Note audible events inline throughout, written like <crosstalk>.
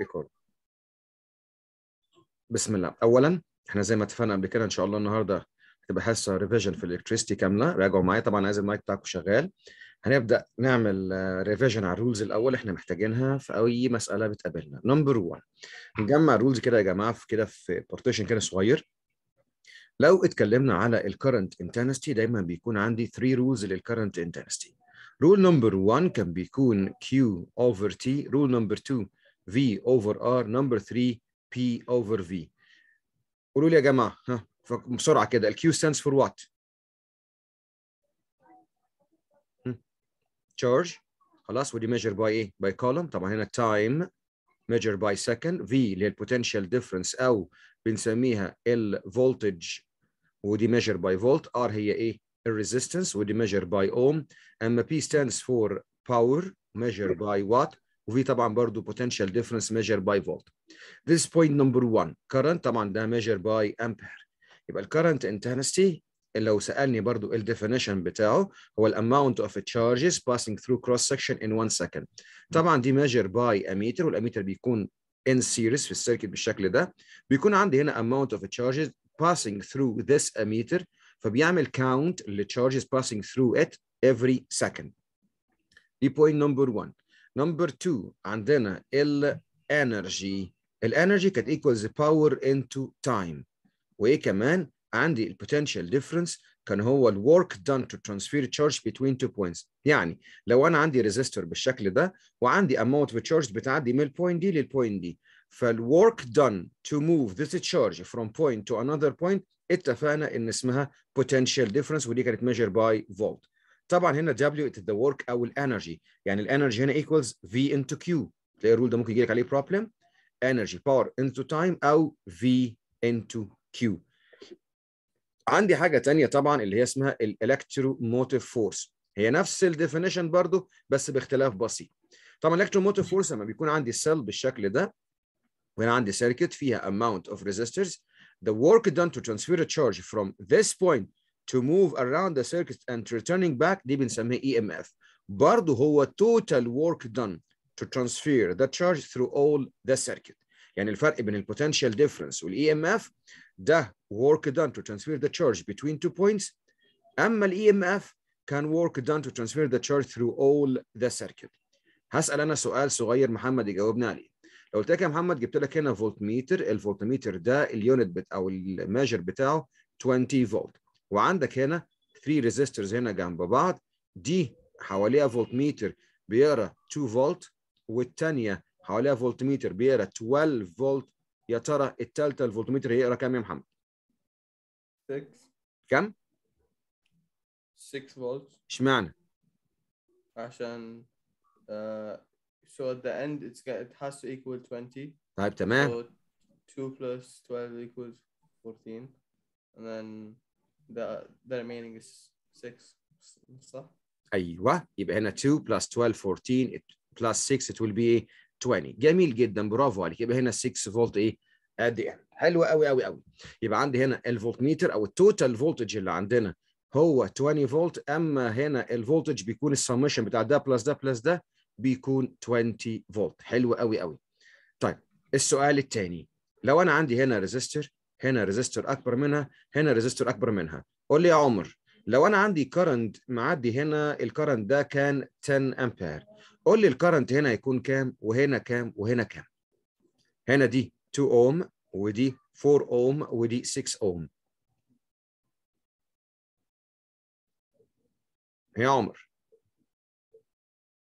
record بسم الله. اولا إحنا زي ما اتفقنا قبل كده إن شاء الله النهارده هتبقى حصة revision في ال electricity كاملة. راجعوا معايا. طبعا عايز المايك بتاعكم شغال. هنبدأ نعمل revision على ال rules الأول إحنا محتاجينها في أي مسألة بتقابلنا. number 1 نجمع ال rules كده يا جماعة في كده في partition كده صغير. لو اتكلمنا على ال current intensity دايما بيكون عندي 3 rules لل current intensity rule number 1 كان بيكون Q over T. rule number 2 V over R number 3 P over V قولوا لي يا جماعة ها بسرعة كده ال Q stands for what charge خلاص ودي measure by إيه by coulomb طبعا هنا time measure by second V اللي هي ال potential difference أو بنسميها ال voltage ودي measure by volt R هي إيه الريزيستنس ودي measure by ohm اما P stands for power measure by watt وفي طبعا برضو potential difference measure by volt this is point number one current طبعا ده measure by ampere يبقى current intensity لو سألني برضو ال definition بتاعه هو ال amount of charges passing through cross section in one second طبعا دي measure by ammeter والاميتر بيكون in series في السيركت بالشكل ده بيكون عندي هنا amount of charges passing through this ammeter فبيعمل count ل charges passing through it every second دي point number one number two عندنا ال energy ال energy كانت equals power into time وايه كمان عندي ال potential difference كان هو ال work done to transfer charge between two points يعني لو انا عندي resistor بالشكل ده وعندي amount of charge بتعدي من البوينت دي للبوينت دي فالwork done to move this charge from point to another point اتفقنا ان اسمها potential difference ودي كانت measured by volt طبعا هنا W is the work أو ال energy يعني ال energy هنا equals V into Q. تلاقي ال rule ده ممكن يجي لك عليه problem. Energy power into time أو V into Q. عندي حاجة تانية طبعا اللي هي اسمها ال electromotive force هي نفس ال definition برضو بس باختلاف بسيط. طبعا الالكتروموتيف فورس لما بيكون عندي سيل بالشكل ده وهنا عندي سيركت فيها amount of resistors the work done to transfer a charge from this point to move around the circuit and returning back دي بنسميها EMF برضه هو total work done to transfer the charge through all the circuit يعني الفرق بين البوتنشال difference والاي ام اف ده work done to transfer the charge between two points اما الاي ام اف كان work done to transfer the charge through all the circuit هسال انا سؤال صغير محمد يجاوبنا عليه لو قلت لك يا محمد جبت لك هنا فولت ميتر الفولت ميتر ده اليونت بت او الميجر بتاعه 20 فولت وعندك هنا 3 resistors هنا جنب بعض. دي حواليها فولت ميتر بيقرأ 2 فولت والثانيه حواليها فولت ميتر بيقرأ 12 فولت يا ترى الثالثه الفولت ميتر هيقرأ كام يا محمد؟ 6 كام؟ 6 volts. اشمعنى؟ عشان uh, so at the end it's got, it has to equal 20 طيب تمام. So 2 plus 12 equals 14 and then remaining is 6 صح؟ أيوه. يبقى هنا 2 plus 12 14 plus 6 it will be 20 جميل جدا برافو عليك. يبقى هنا 6 فولت إيه the end. حلو قوي قوي قوي يبقى عندي هنا الفولت ميتر أو ال total voltage اللي عندنا. هو 20 فولت أما هنا ال voltage بيكون ال summation بتاع ده plus ده plus ده بيكون 20 فولت حلو قوي قوي طيب السؤال الثاني لو أنا عندي هنا resistor هنا resistor أكبر منها هنا resistor أكبر منها. قول لي يا عمر لو أنا عندي current معدي هنا ال current ده كان 10 امبير قول لي ال current هنا هيكون كام وهنا كام وهنا كام. هنا دي 2 اوم ودي 4 اوم ودي 6 اوم يا عمر.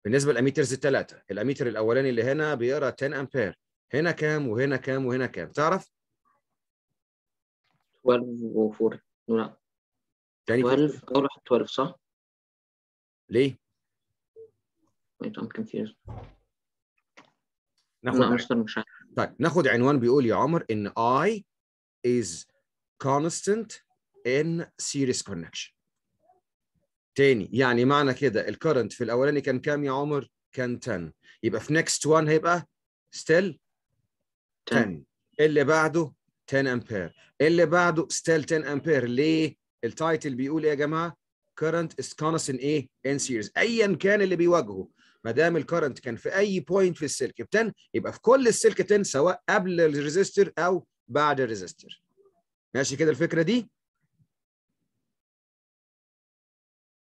بالنسبة للأميترز الثلاثه الأميتر الأولاني اللي هنا بيقرأ 10 امبير هنا كام وهنا كام وهنا كام. تعرف؟ 12 و 4 لا تاني 12 أول واحد 12 صح؟ ليه؟ Wait I'm confused ناخد لا مش مش عارف. طيب ناخد عنوان بيقول يا عمر إن I is constant in series connection. تاني يعني معنى كده ال current في الأولاني كان كام يا عمر؟ كان 10 يبقى في next one هيبقى still 10 اللي بعده 10 امبير اللي بعده still 10 امبير ليه؟ ال title بيقول إيه يا جماعة؟ current is constant إيه؟ in series. ايا كان اللي بيواجهه. ما دام ال current كان في أي point في السلك. ب 10 يبقى في كل السلك 10 سواء قبل ال resistor أو بعد ال resistor ماشي كده الفكرة دي؟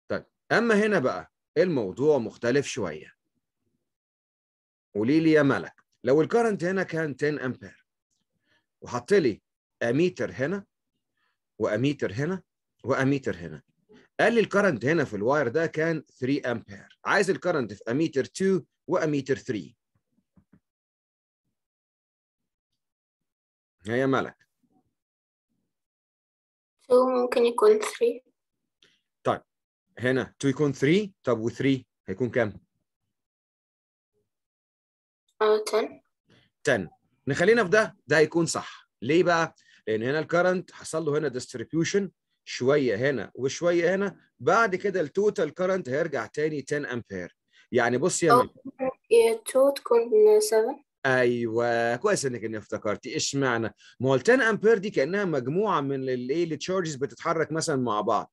طيب أما هنا بقى الموضوع مختلف شوية. قولي لي يا ملك لو ال current هنا كان 10 امبير وحط لي أميتر هنا وأميتر هنا وأميتر هنا. قال لي ال current هنا في ال wire ده كان 3 امبير عايز ال current في أميتر 2 وأميتر 3 هيا ملك. 2 ممكن يكون 3 هنا 2 يكون 3 طب و3 هيكون كام؟ أو 10 10 نخلينا في ده ده هيكون صح. ليه بقى؟ لأن هنا ال current حصل له هنا distribution شوية هنا وشوية هنا. بعد كده ال total current هيرجع تاني 10 امبير يعني بص يا ملك 2 تكون 7 أيوه كويس إنك إني افتكرتي. اشمعنى؟ ما هو ال 10 امبير دي كأنها مجموعة من الايه ال charges بتتحرك مثلا مع بعض.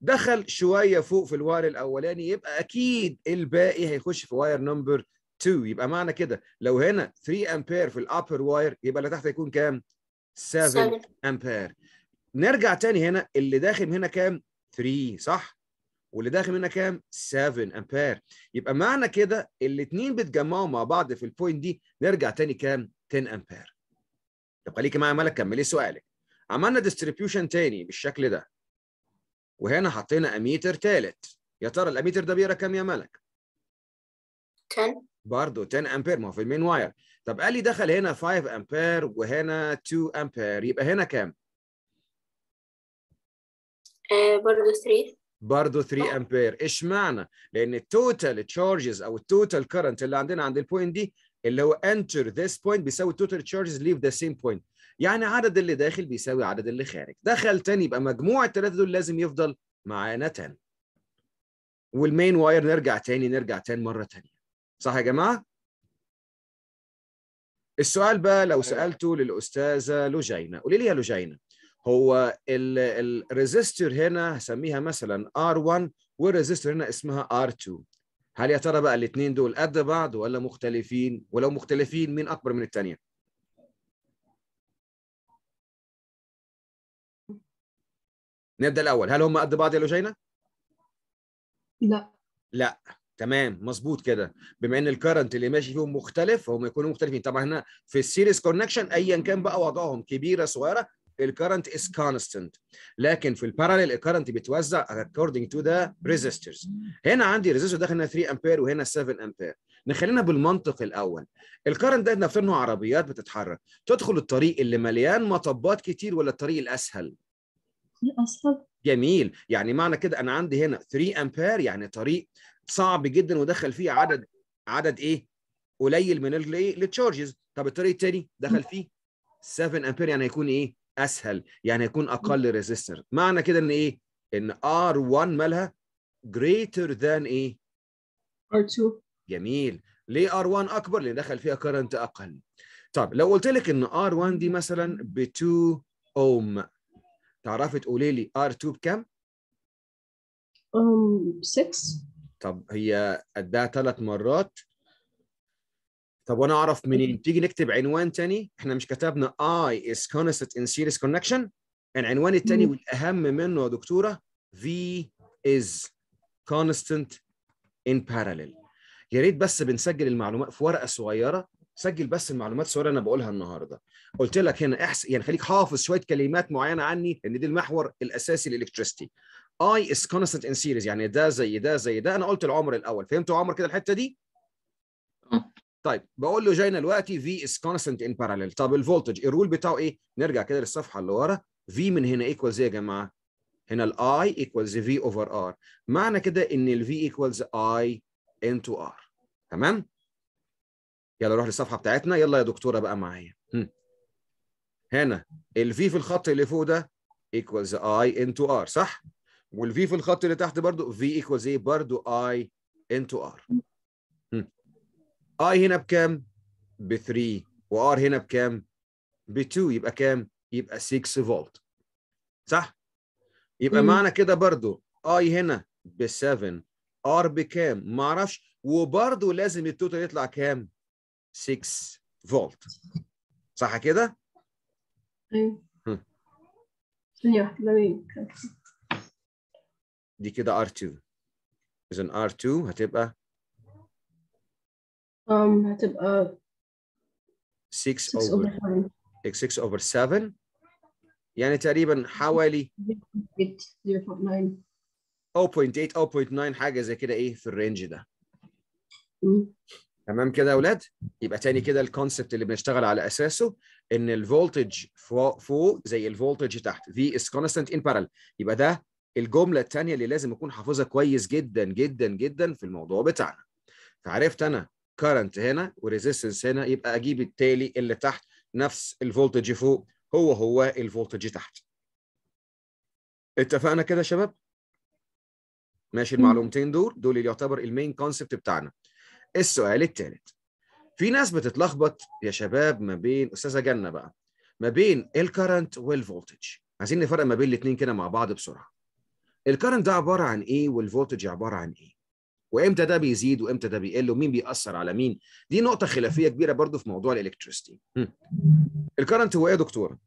دخل شوية فوق في ال wire الأولاني يبقى أكيد الباقي هيخش في wire number 2 يبقى معنى كده لو هنا 3 امبير في ال upper wire يبقى اللي تحت هيكون كام؟ 7 7 امبير نرجع تاني هنا اللي داخل هنا كام؟ 3 صح؟ واللي داخل هنا كام؟ 7 امبير يبقى معنى كده الاثنين بيتجمعوا مع بعض في ال point دي نرجع تاني كام؟ 10 امبير طب خليكي معايا ملك كملي سؤالك. عملنا distribution تاني بالشكل ده. وهنا حطينا اميتر ثالث يا ترى الاميتر ده بيقرأ كام يا ملك؟ 10 برضه 10 امبير ما هو في ال main wire. طب قال لي دخل هنا 5 امبير وهنا 2 امبير يبقى هنا كام؟ آه برضه 3 برضه 3 امبير إيش معنى لأن ال total charges أو ال total current اللي عندنا عند ال point دي اللي هو enter this point بيساوي ال total charges leave the same point. يعني عدد اللي داخل بيساوي عدد اللي خارج. دخل تاني يبقى مجموع الثلاثه دول لازم يفضل معانا 10 وال main wire نرجع تاني نرجع تاني مرة تانية. صح يا جماعة؟ السؤال بقى لو أيوة. سألته للأستاذة لوجينا. قولي لي يا لوجينا هو ال resistor هنا هسميها مثلا R1 وال resistor هنا اسمها R2 هل يا ترى بقى الاثنين دول قد بعض ولا مختلفين؟ ولو مختلفين مين أكبر من الثانية نبدأ الأول. هل هم قد بعض يا لوجينا؟ لا. لا. تمام مظبوط كده. بما إن ال current اللي ماشي فيهم مختلف فهم يكونوا مختلفين. طبعا هنا في ال series connection ايا كان بقى وضعهم كبيرة صغيرة ال current is constant. لكن في ال parallel ال current بيتوزع according to the resistors. هنا عندي resistor داخل هنا 3 امبير وهنا 7 امبير نخلينا بالمنطق الأول. ال current ده نفترض إنه عربيات بتتحرك. تدخل الطريق اللي مليان مطبات كتير ولا الطريق الأسهل؟ أسهل جميل. يعني معنى كده أنا عندي هنا 3 امبير يعني طريق صعب جدا ودخل فيه عدد عدد إيه؟ قليل من الايه ال charges طب الطريق الثاني دخل فيه 7 امبير يعني هيكون إيه؟ أسهل يعني هيكون أقل resistor معنى كده إن إيه؟ إن R1 مالها greater than إيه؟ R2 جميل. ليه R1 أكبر؟ لأن دخل فيها كرنت أقل. طب لو قلت لك إن R1 دي مثلا ب 2 اوم تعرفي تقولي لي R2 بكام؟ Um, 6 طب هي قدها ثلاث مرات. طب وأنا اعرف منين؟ تيجي نكتب عنوان تاني؟ إحنا مش كتبنا I is constant in series connection. العنوان التاني مم. والأهم منه يا دكتورة V is constant in parallel. يا ريت بس بنسجل المعلومات في ورقة صغيرة. سجل بس المعلومات الصغيرة أنا بقولها النهارده. قلت لك هنا احس يعني خليك حافظ شوية كلمات معينة عني لأن دي المحور الأساسي للالكتريستي I is constant in series. يعني ده زي ده زي ده. أنا قلت العمر الأول. فهمتوا عمر كده الحتة دي؟ أه. طيب بقول له جاينا دلوقتي V is constant in parallel. طب الفولتج الرول بتاعه إيه؟ نرجع كده للصفحة اللي ورا. V من هنا ايكوالز إيه يا جماعة؟ هنا ال I equals V over R. معنى كده إن ال V equals I into R. تمام؟ يلا نروح للصفحة بتاعتنا. يلا يا دكتورة بقى معايا. هنا ال V في الخط اللي فوق ده equals I into R صح؟ وال V في الخط اللي تحت برضو V equals إيه برضو I into R. هم. I هنا بكام؟ ب 3 و R هنا بكام؟ ب 2 يبقى كام؟ يبقى 6 فولت صح؟ يبقى مم. معنى كده برضو I هنا ب 7 R بكام؟ ما أعرفش وبرضه لازم ال total يطلع كام؟ 6 فولت صح كده؟ أيوة. هم. ثانية واحدة دي كده R2 اذا R2 هتبقى um, هتبقى 6 6 over over 7 6 over 7 يعني تقريبا حوالي 0.9 0.8 0.9 حاجة زي كده إيه في ال range ده. تمام كده يا أولاد يبقى تاني كده ال concept اللي بنشتغل على أساسه إن ال voltage فوق, فوق زي ال voltage تحت. V is constant in parallel. يبقى ده الجملة الثانية اللي لازم أكون حافظها كويس جدا جدا جدا في الموضوع بتاعنا. فعرفت أنا current هنا و resistance هنا يبقى أجيب التالي اللي تحت نفس ال voltage فوق هو هو ال voltage تحت. اتفقنا كده يا شباب؟ ماشي المعلومتين دول؟ دول اللي يعتبر ال main concept بتاعنا. السؤال الثالث في ناس بتتلخبط يا شباب ما بين أستاذة جنة بقى ما بين ال current وال voltage. عايزين نفرق ما بين الاثنين كده مع بعض بسرعة. ال current ده عبارة عن إيه وال voltage عبارة عن إيه؟ وإمتى ده بيزيد وإمتى ده بيقل ومين بيأثر على مين؟ دي نقطة خلافية كبيرة برضو في موضوع ال electricity ال current هو إيه يا دكتوره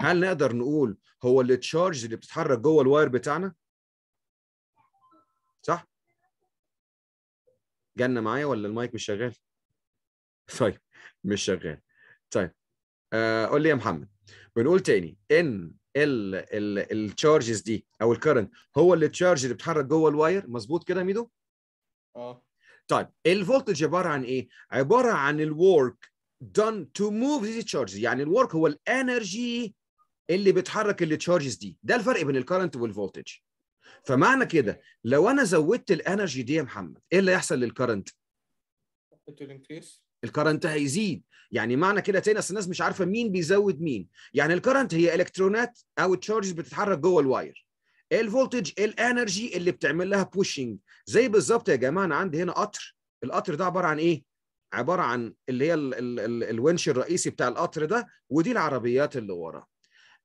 هل نقدر نقول هو ال charge اللي بتتحرك جوه ال wire بتاعنا؟ صح؟ جنة معايا ولا المايك مش شغال؟ طيب مش شغال. طيب آه قول لي يا محمد. بنقول تاني إن ال ال charges دي أو ال current هو ال charge اللي بتتحرك جوه ال wire مظبوط كده ميدو؟ آه. طيب ال voltage عبارة عن إيه؟ عبارة عن ال work done to move these charges. يعني ال work هو ال energy اللي بتحرك ال charges دي. ده الفرق بين ال current وال voltage فمعنى كده لو أنا زودت ال energy دي يا محمد إيه اللي هيحصل لل current it will increase. ال current هيزيد. يعني معنى كده تاني اصل الناس مش عارفة مين بيزود مين. يعني ال current هي إلكترونات أو charges بتتحرك جوه ال wire ال voltage ال energy اللي بتعمل لها pushing زي بالظبط يا جماعة أنا عندي هنا قطر. القطر ده عبارة عن إيه؟ عبارة عن اللي هي ال ال ال الونش الرئيسي بتاع القطر ده ودي العربيات اللي وراه.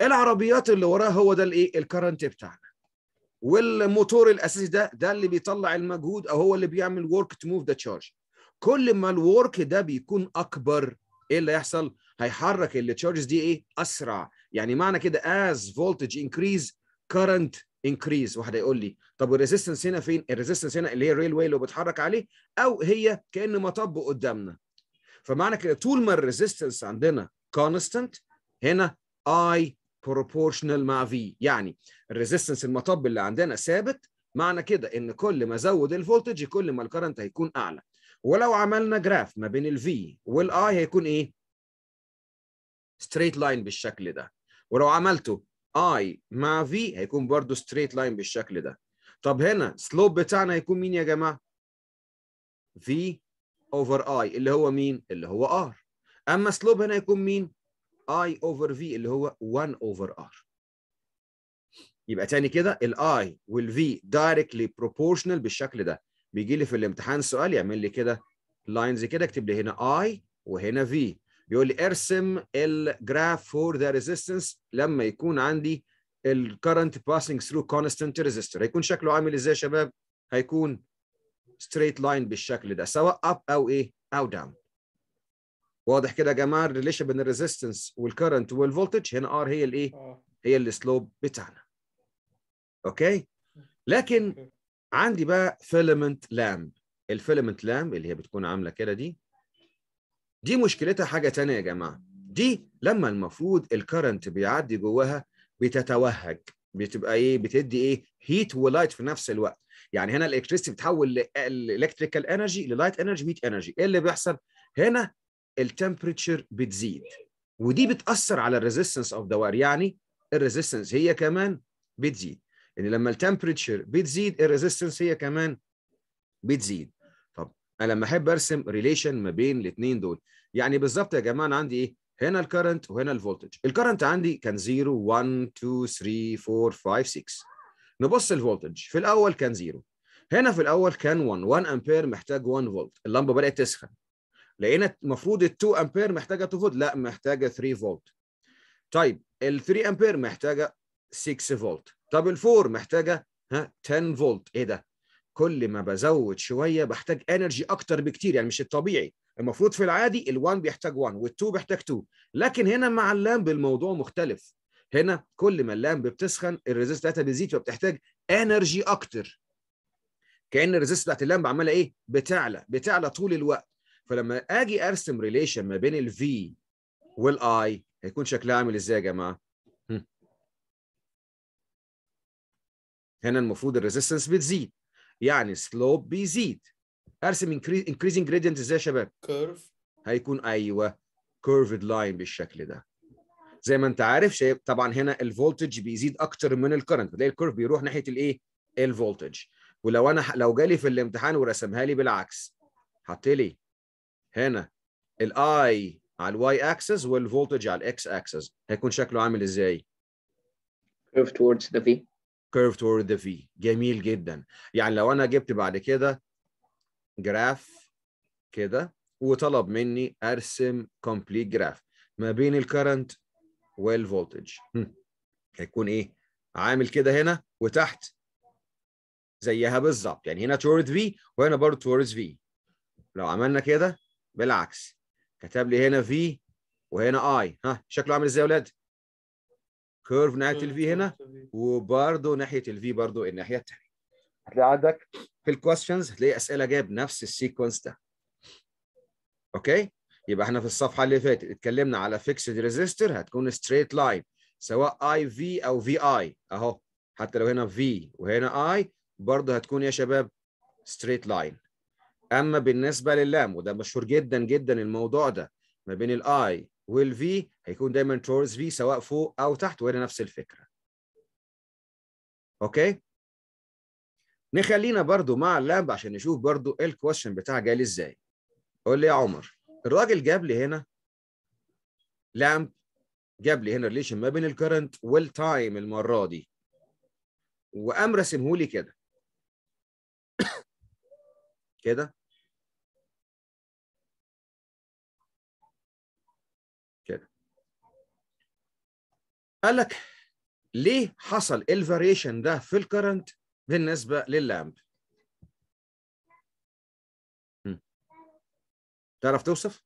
العربيات اللي وراه هو ده الإيه؟ ال current بتاعنا. والموتور الأساسي ده ده اللي بيطلع المجهود أو هو اللي بيعمل work to move the charge كل ما ال work ده بيكون أكبر إيه اللي يحصل هيحرك ال charges دي إيه؟ أسرع. يعني معنى كده as voltage increase current increase. واحد يقول لي طب ال resistance هنا فين؟ ال resistance هنا اللي هي ال railway اللي بتحرك عليه أو هي كأن مطب قدامنا. فمعنى كده طول ما ال resistance عندنا constant هنا I proportional مع V. يعني ال resistance المطب اللي عندنا ثابت معنى كده إن كل ما ازود ال voltage كل ما ال current هيكون أعلى. ولو عملنا graph ما بين ال V وال I هيكون إيه؟ straight line بالشكل ده. ولو عملته I مع V هيكون برضو straight line بالشكل ده. طب هنا slope بتاعنا هيكون مين يا جماعة؟ V over I اللي هو مين؟ اللي هو R أما slope هنا يكون مين؟ I over V اللي هو 1 over R يبقى تاني كده ال I وال V directly proportional بالشكل ده. بيجي لي في الامتحان سؤال يعمل لي كده lines كده اكتب لي هنا I وهنا V بيقول لي ارسم ال graph for the resistance لما يكون عندي ال current passing through constant resistor هيكون شكله عامل إزاي يا شباب؟ هيكون straight line بالشكل ده سواء up أو إيه؟ أو down واضح كده يا جماعة؟ ال relation بين ال resistance وال current وال voltage هنا R هي الايه آه. هي ال slope بتاعنا. okay لكن عندي بقى filament lamp ال filament lamp اللي هي بتكون عاملة كده دي دي مشكلتها حاجة تانية يا جماعة. دي لما المفروض ال current بيعدي جواها بتتوهج بتبقى إيه بتدي إيه heat و light في نفس الوقت. يعني هنا ال electricity بتحول ال electrical energy لل light energy heat energy إيه اللي بيحصل؟ هنا ال temperature بتزيد ودي بتأثر على ال resistance of the يعني ال resistance هي كمان بتزيد. يعني لما ال temperature بتزيد ال resistance هي كمان بتزيد. طب أنا لما أحب أرسم relation ما بين الاثنين دول يعني بالظبط يا جماعة أنا عندي إيه؟ هنا ال current وهنا ال voltage ال current عندي كان 0 1 2 3 4 5 6 نبص ال voltage في الأول كان 0 هنا في الأول كان 1 1 امبير محتاج 1 فولت اللمبة بدأت تسخن. لقينا المفروض ال 2 امبير محتاجة 2 فولت لا محتاجة 3 فولت طيب ال 3 امبير محتاجة 6 فولت طب ال four محتاجة ها 10 فولت. إيه ده؟ كل ما بزود شوية بحتاج energy أكتر بكتير يعني مش الطبيعي. المفروض في العادي ال1 بيحتاج 1 وال2 بيحتاج 2 لكن هنا مع ال lamp الموضوع مختلف. هنا كل ما ال lamp بتسخن ال resist بتاعتها بيزيد فبتحتاج energy أكتر. كأن ال resist بتاعت ال lamp عمالة إيه؟ بتعلى بتعلى طول الوقت. فلما آجي أرسم relation ما بين ال V وال I هيكون شكلها عامل إزاي يا جماعة؟ هنا المفروض ال resistance بتزيد. يعني slope بيزيد. أرسم increasing gradient إزاي يا شباب؟ curve هيكون أيوه curved line بالشكل ده. زي ما أنت عارف شايف طبعا هنا ال voltage بيزيد أكتر من ال current تلاقي ال curve بيروح ناحية الايه ال voltage ولو أنا لو جالي في الامتحان ورسمها لي بالعكس. حط لي هنا ال I على ال Y axis وال voltage على الاكس اكسس هيكون شكله عامل إزاي؟ Curve towards the V. curve toward the V. جميل جدا. يعني لو أنا جبت بعد كده graph كده وطلب مني أرسم complete graph ما بين ال current وال voltage. هيكون إيه؟ عامل كده هنا وتحت زيها بالظبط. يعني هنا toward V وهنا برضه towards V. لو عملنا كده بالعكس. كتب لي هنا V وهنا I. ها شكله عامل إزاي يا أولاد curve ناحية ال V هنا وبرضه ناحية ال V برضه الناحية الثانية هتلاقي عندك في الكويستشنز هتلاقي أسئلة جايب نفس ال sequence ده. okay يبقى إحنا في الصفحة اللي فاتت اتكلمنا على fixed resistor هتكون straight line سواء I V أو V I أهو حتى لو هنا V وهنا I برضه هتكون يا شباب straight line أما بالنسبة لل lamp وده مشهور جدا جدا الموضوع ده ما بين ال I وال V هيكون دايما towards V سواء فوق أو تحت وهنا نفس الفكرة. okay؟ نخلينا برضو مع ال lamp عشان نشوف برضو ال question بتاعها جالي إزاي. قول لي يا عمر الراجل جاب لي هنا lamp جاب لي هنا relation ما بين ال current وال time المرة دي. وقام راسمه لي كده. <coughs> كده؟ قال لك ليه حصل ال variation ده في ال current بالنسبة لل lamp. تعرف توصف؟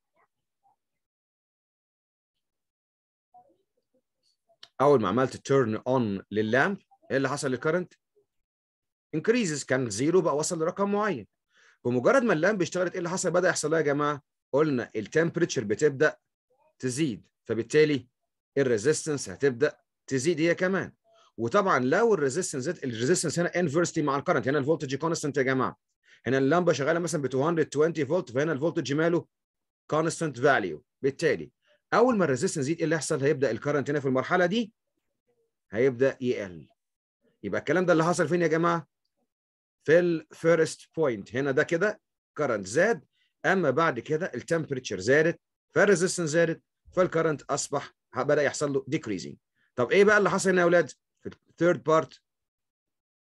أول ما عملت turn on لل lamp إيه اللي حصل لل current increases كان zero بقى وصل لرقم معين. بمجرد ما ال lamp اشتغلت إيه اللي حصل؟ بدأ يحصل لها يا جماعة؟ قلنا ال temperature بتبدأ تزيد فبالتالي ال resistance هتبدأ تزيد هي كمان. وطبعا لو ال resistance زاد ال resistance هنا inversely مع ال current هنا ال voltage constant يا جماعة. هنا اللمبة شغالة مثلا ب 220 فولت فهنا ال voltage ماله constant value بالتالي أول ما ال resistance يزيد إيه اللي يحصل هيبدأ ال current هنا في المرحلة دي هيبدأ يقل. يبقى الكلام ده اللي حصل فين يا جماعة؟ في ال first point هنا ده كده current زاد. أما بعد كده ال temperature زادت فال resistance زادت فال current أصبح بدأ يحصل له decreasing طب إيه بقى اللي حصل هنا يا أولاد في ال third part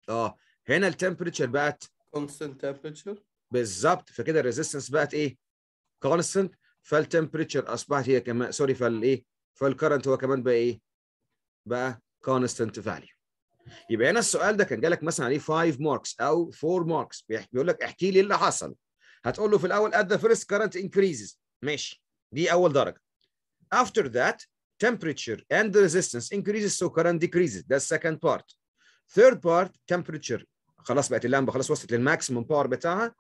آه هنا ال temperature بقت constant temperature. بالظبط. فكده ال resistance بقت إيه؟ constant فال temperature أصبحت هي كمان sorry فالايه فال current هو كمان بقى إيه؟ بقى constant value يبقى هنا السؤال ده كان جالك مثلا عليه 5 marks أو 4 marks بيقول لك احكي لي اللي حصل. هتقول له في الأول at the first current increases. ماشي. دي أول درجة. after that temperature and the resistance increases so current decreases. ده second part. Third part temperature. خلاص بقت اللمبه خلاص وصلت لل maximum power بتاعها.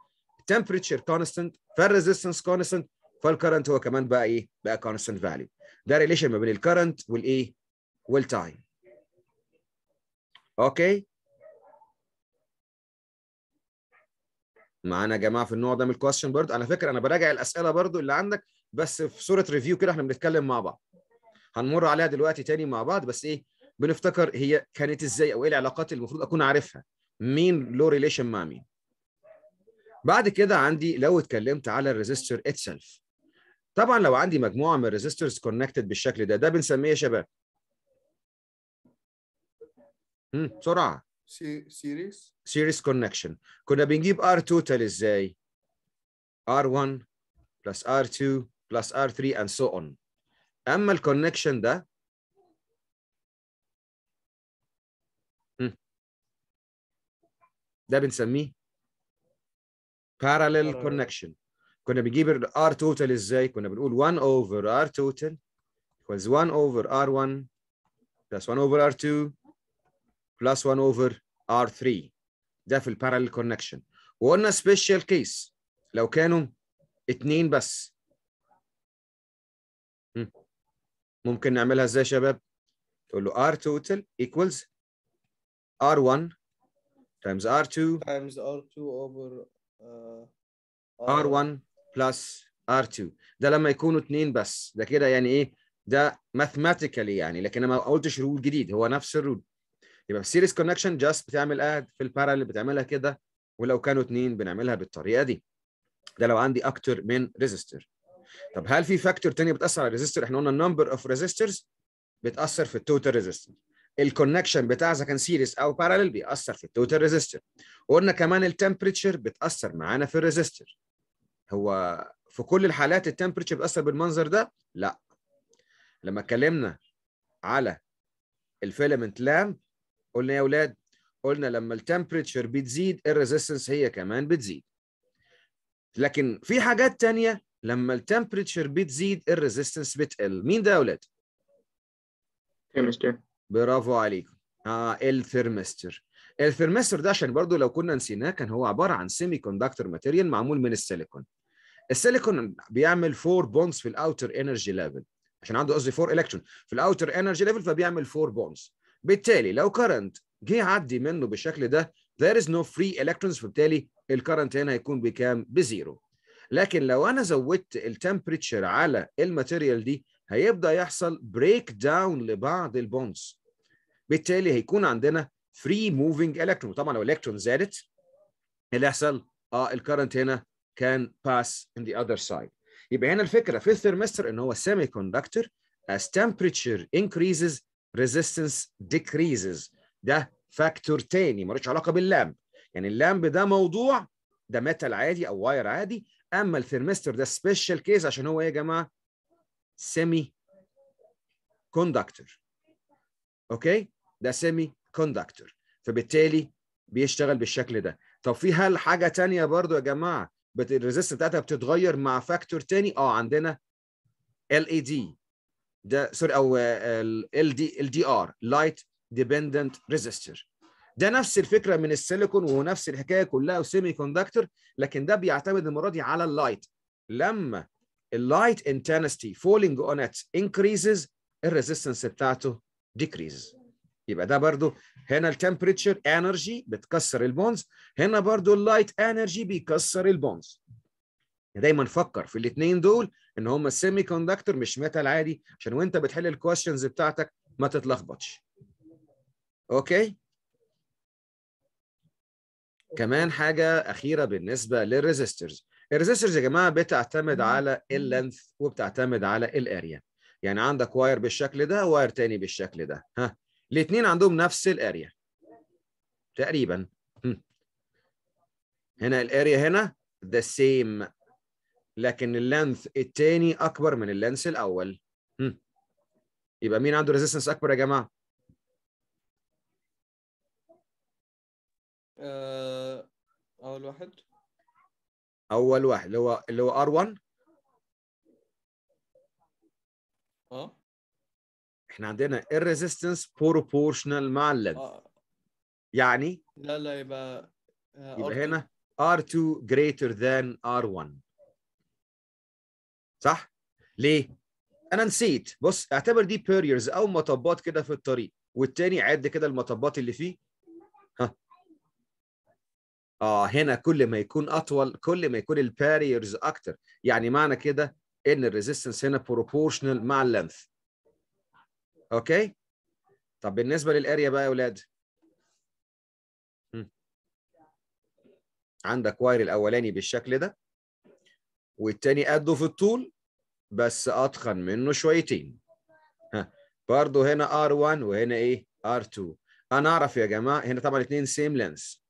Temperature constant فال resistance constant فال current هو كمان بقى إيه؟ بقى constant value. ده relation ما بين ال current والايه وال time okay معانا يا جماعة في النوع ده من ال question برضه. على فكرة أنا براجع الأسئلة برضه اللي عندك بس في صورة review كده إحنا بنتكلم مع بعض. هنمر عليها دلوقتي تاني مع بعض بس إيه بنفتكر هي كانت إزاي أو إيه العلاقات اللي المفروض أكون عارفها. مين له relation مع مين. بعد كده عندي لو اتكلمت على ال resistor itself طبعا لو عندي مجموعة من ال resistors connected بالشكل ده ده بنسميه يا شباب؟ امم بسرعة series series connection كنا بنجيب R total إزاي؟ R1 plus R2 plus R3 and so on. اما الكونكشن ده ده بنسميه parallel connection كنا بنجيب ال R total إزاي؟ كنا بنقول 1 over R total equals 1 over R1 plus 1 over R2 plus 1 over R3 ده في ال parallel connection وقلنا special case لو كانوا اتنين بس ممكن نعملها إزاي يا شباب؟ تقول له R total equals R1 times R2 times R2 over uh, R1 plus R2 ده لما يكونوا اتنين بس. ده كده يعني إيه؟ ده mathematically يعني لكن أنا ما قلتش رول جديد هو نفس الرول يبقى في series connection just بتعمل add في ال parallel بتعملها كده ولو كانوا اتنين بنعملها بالطريقة دي. ده لو عندي أكتر من resistor طب هل في factor تاني بتأثر على ال resistor إحنا قلنا ال number of resistors بتأثر في ال total resistor ال connection بتاع إذا كان series أو parallel بيأثر في ال total resistor وقلنا كمان ال temperature بتأثر معانا في ال resistor هو في كل الحالات ال temperature بتأثر بالمنظر ده؟ لا. لما اتكلمنا على ال filament lamp قلنا يا أولاد قلنا لما ال temperature بتزيد ال resistance هي كمان بتزيد. لكن في حاجات تانية لما ال temperature بتزيد ال resistance بتقل. مين ده يا أولاد thermistor برافو عليكم. آه ال thermistor ال thermistor ده عشان برضو لو كنا نسيناه كان هو عبارة عن semiconductor material معمول من السيليكون. السيليكون بيعمل 4 bonds في ال outer energy level عشان عنده قصدي 4 الكترون في ال outer energy level فبيعمل 4 bonds بالتالي لو current جه يعدي منه بالشكل ده there is no free electrons فبالتالي ال current هنا هيكون بكام؟ بزيرو. لكن لو أنا زودت ال temperature على ال material دي هيبدأ يحصل breakdown لبعض ال bonds بالتالي هيكون عندنا free moving electron طبعا لو الالكترون زادت اللي يحصل آه ال current هنا كان pass in the other side. يبقى هنا الفكرة في ال thermistor إن هو semiconductor as temperature increases resistance decreases. ده factor تاني ملوش علاقة بال lamp. يعني ال lamp ده موضوع ده metal عادي أو wire عادي أما ال thermistor ده special case عشان هو إيه يا جماعة semiconductor okay ده semiconductor فبالتالي بيشتغل بالشكل ده. طب في هل حاجة تانية برضو يا جماعة؟ ال resistance بتاعتها بتتغير مع factor تاني؟ آه عندنا ال LED ده sorry أو LD LDR light dependent resistor ده نفس الفكرة من السيليكون ونفس الحكاية كلها و semiconductor لكن ده بيعتمد المرة دي على ال light لما ال light intensity falling on it increases ال resistance بتاعته decreases. يبقى ده برضو هنا ال temperature energy بتكسر ال bonds هنا برضو ال light energy بيكسر ال bonds دايما فكر في الاثنين دول إن هم ال semiconductor مش metal عادي عشان وأنت بتحل ال questions بتاعتك ما تتلخبطش. okay كمان حاجة أخيرة بالنسبة لل resistors ال resistors يا جماعة بتعتمد على ال length وبتعتمد على ال area يعني عندك wire بالشكل ده wire تاني بالشكل ده. ها الاثنين عندهم نفس ال area تقريبا. هنا ال area هنا the same لكن ال length التاني أكبر من ال length الأول. يبقى مين عنده resistance أكبر يا جماعة؟ آه، أول واحد. أول واحد اللي هو اللي هو R1 آه. إحنا عندنا ال resistance proportional مع ال length آه، يعني؟ لا لا يبقى آه، يبقى R2. هنا R2 greater than R1 صح؟ ليه؟ أنا نسيت. بص اعتبر دي barriers أو مطبات كده في الطريق والتاني عد كده المطبات اللي فيه. آه هنا كل ما يكون أطول كل ما يكون ال barriers أكتر. يعني معنى كده إن الريزيستنس هنا بروبورشنال مع ال length okay؟ طب بالنسبة لل area بقى يا أولاد. عندك wire الأولاني بالشكل ده والتاني قده في الطول بس أتخن منه شويتين. ها برضه هنا R1 وهنا إيه؟ R2 أنا اعرف يا جماعة هنا طبعا الاثنين same length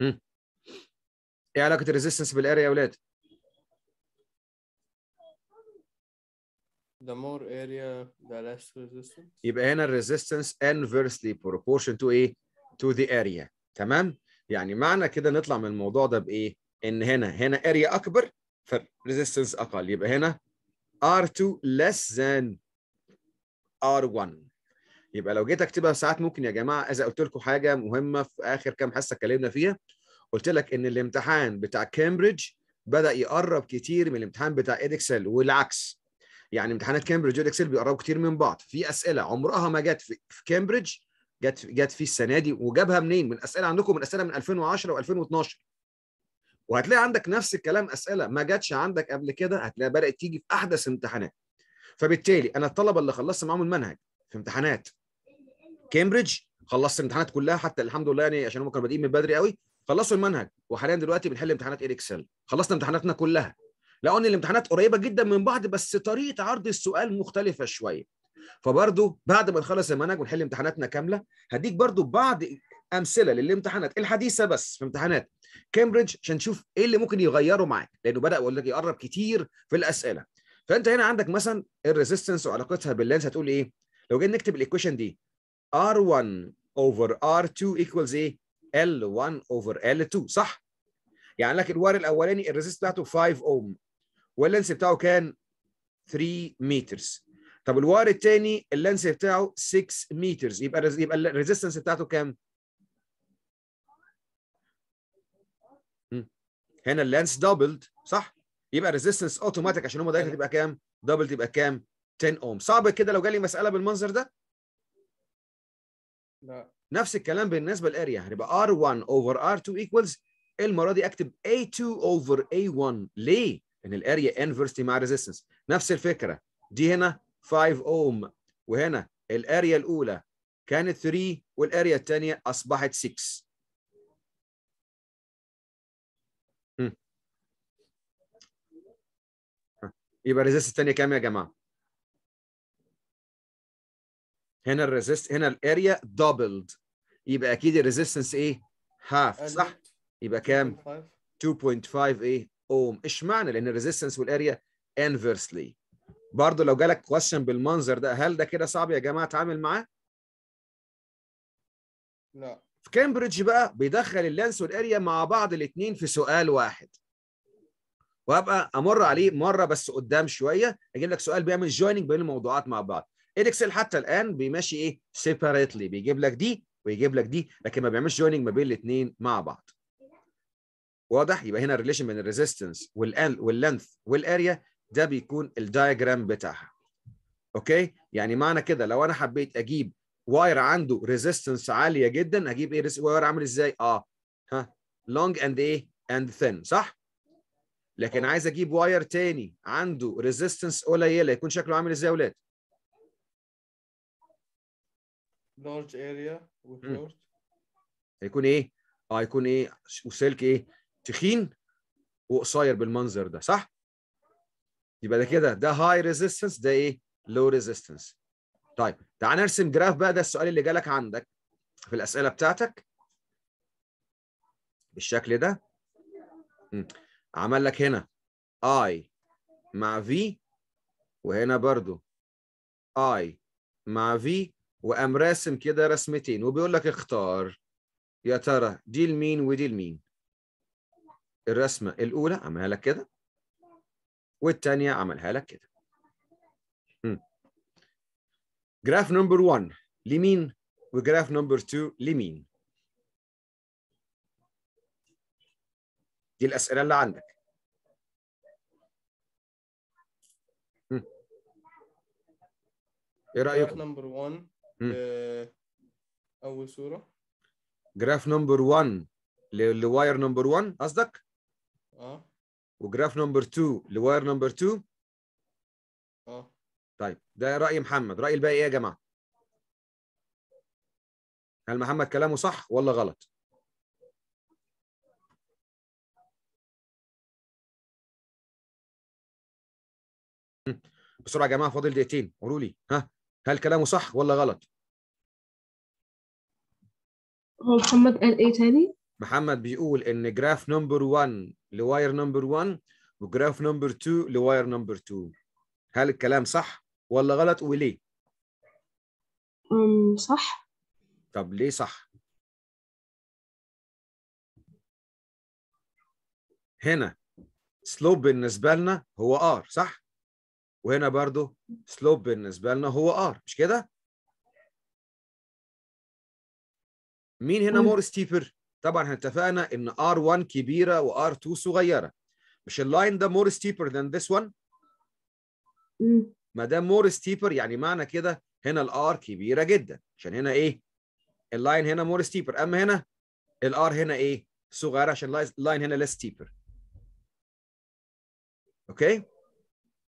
إيه علاقة ال resistance بال area يا أولاد The more area the less resistance. يبقى هنا ال resistance inversely proportion to إيه؟ to the area. تمام؟ يعني معنى كده نطلع من الموضوع ده بإيه؟ إن هنا هنا area أكبر فال resistance أقل. يبقى هنا R2 less than R1 يبقى لو جيت اكتبها ساعات ممكن يا جماعة إذا قلت لكم حاجة مهمة في آخر كام حصة اتكلمنا فيها قلت لك إن الامتحان بتاع كامبريدج بدأ يقرب كتير من الامتحان بتاع ادكسل والعكس. يعني امتحانات كامبريدج وادكسل بيقربوا كتير من بعض. في أسئلة عمرها ما جت في كامبريدج جت جت في السنة دي وجابها منين؟ من أسئلة عندكم من أسئلة من 2010 و2012 وهتلاقي عندك نفس الكلام أسئلة ما جاتش عندك قبل كده هتلاقي بدأت تيجي في أحدث امتحانات. فبالتالي أنا الطلبة اللي خلصت معاهم المنهج في امتحانات كامبريدج خلصت الامتحانات كلها حتى الحمد لله يعني عشان هم كانوا بادئين من بدري قوي خلصوا المنهج. وحاليا دلوقتي بنحل امتحانات إدكسل. خلصنا امتحاناتنا كلها. لقوا ان الامتحانات قريبة جدا من بعض بس طريقة عرض السؤال مختلفة شوية. فبرضه بعد ما نخلص المنهج ونحل امتحاناتنا كاملة هديك برضه بعض أمثلة للامتحانات الحديثة بس في امتحانات. كامبريدج عشان نشوف إيه اللي ممكن يغيره معاك. لأنه بدأ أقول لك يقرب كتير في الأسئلة. فأنت هنا عندك مثلا ال resistance وعلاقتها بال length هتقول إيه. لو جينا نكتب ال equation دي R1 over R2 equals إيه L1 over L2 صح؟ يعني لك ال wire الأولاني ال resistance بتاعته 5 اوم وال length بتاعه كان 3 meters طب ال wire الثاني ال length بتاعه 6 metres يبقى ال res- يبقى ال resistance بتاعته كام. هنا ال length doubled صح؟ يبقى resistance automatic عشان هم دايما تبقى كام؟ double تبقى كام؟ 10 اوم صعب كده لو جالي مسألة بالمنظر ده؟ لا نفس الكلام بالنسبة لل area هنبقى R1 over R2 equals المرة دي اكتب A2 over A1 ليه؟ لأن ال area inversely مع resistance نفس الفكرة دي هنا 5 اوم وهنا ال area الأولى كانت 3 وال area الثانية أصبحت 6 هم. ها. يبقى ال resistance الثانية كام يا جماعة؟ هنا ال resist هنا ال area doubled يبقى أكيد ال resistance إيه؟ half صح؟ يبقى كام؟ 2.5 إيه؟ اوم اشمعنى لأن ال resistance وال area inversely برضه لو جالك question بالمنظر ده هل ده كده صعب يا جماعة أتعامل معاه؟ لا. في كامبريدج بقى بيدخل ال length وال area مع بعض الاثنين في سؤال واحد. وأبقى أمر عليه مرة بس قدام شوية أجيب لك سؤال بيعمل joining بين الموضوعات مع بعض. ال Edexcel حتى الآن بيمشي إيه؟ separately بيجيب لك دي ويجيب لك دي لكن ما بيعملش joining ما بين الاثنين مع بعض. واضح؟ يبقى هنا ال relation بين ال resistance وال length وال area ده بيكون ال diagram بتاعها. okay؟ يعني معنى كده لو أنا حبيت أجيب wire عنده resistance عالية جدا أجيب إيه؟ wire عامل إزاي؟ آه. ها؟ long and إيه؟ and thin صح؟ لكن آه. عايز أجيب wire تاني عنده resistance قليلة يكون شكله عامل إزاي يا أولاد large area وشورت هيكون إيه؟ آه هيكون إيه؟ وسلك إيه؟ تخين وقصير بالمنظر ده صح؟ يبقى ده كده ده high resistance ده إيه؟ low resistance طيب تعال نرسم graph بقى ده السؤال اللي جالك عندك في الأسئلة بتاعتك. بالشكل ده. عمل لك هنا I مع V وهنا برضو I مع V وقام راسم كده رسمتين وبيقول لك اختار يا ترى دي لمين ودي لمين الرسمة الأولى عملها لك كده والتانية عملها لك كده. graph number 1 لمين و graph number 2 لمين دي الأسئلة اللي عندك. إيه رأيكم؟ number 1 مم. أول صورة graph number 1 ل- ل wire number 1 قصدك؟ آه. و graph number 2 ل wire number 2 آه. طيب ده رأي محمد. رأي الباقي إيه يا جماعة؟ هل محمد كلامه صح ولا غلط؟ هم. بسرعة يا جماعة فاضل دقيقتين. قولوا لي. ها؟ هل كلامه صح ولا غلط؟ هو محمد قال إيه تاني؟ محمد بيقول إن graph number 1 ل wire number 1 و graph number 2 ل wire number 2 هل الكلام صح ولا غلط وليه؟ امم صح طب ليه صح؟ هنا slope بالنسبة لنا هو R صح؟ وهنا برضو slope بالنسبة لنا هو R مش كده؟ مين هنا. more steeper طبعا إحنا اتفقنا إن R1 كبيرة و R2 صغيرة. مش ال line ده more steeper than this one. ما دام more steeper يعني معنى كده هنا ال R كبيرة جدا. عشان هنا إيه؟ ال line هنا more steeper. أما هنا ال R هنا إيه؟ صغيرة عشان ال line هنا less steeper. okay؟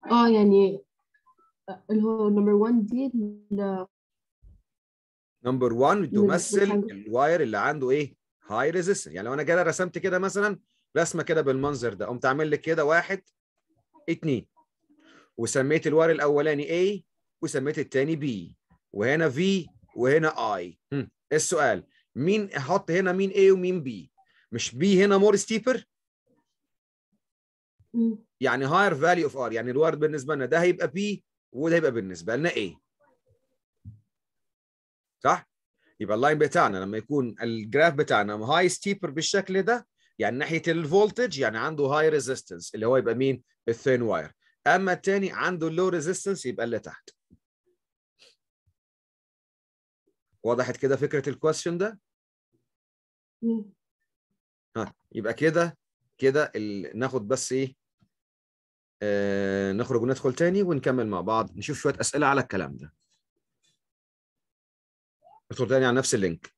آه يعني اللي هو number 1 دي number 1 تمثل بالحاجة. ال wire اللي عنده إيه؟ high resistance يعني لو أنا كده رسمت كده مثلا رسمة كده بالمنظر ده قمت عامل لك كده واحد اتنين. وسميت ال wire الأولاني A وسميت الثاني B. وهنا V وهنا I. إيه السؤال؟ مين أحط هنا مين A ومين B مش B هنا more steeper. يعني higher value of R. يعني ال wire بالنسبة لنا ده هيبقى B وده هيبقى بالنسبة لنا A. صح؟ يبقى ال line بتاعنا لما يكون ال graph بتاعنا high steeper بالشكل ده يعني ناحية ال voltage يعني عنده high resistance اللي هو يبقى مين؟ ال thin wire أما الثاني عنده low resistance يبقى اللي تحت. وضحت كده فكرة ال question ده. ها يبقى كده كده. ناخد بس إيه؟ نخرج وندخل تاني ونكمل مع بعض نشوف شوية أسئلة على الكلام ده. ندخل تاني على نفس ال link.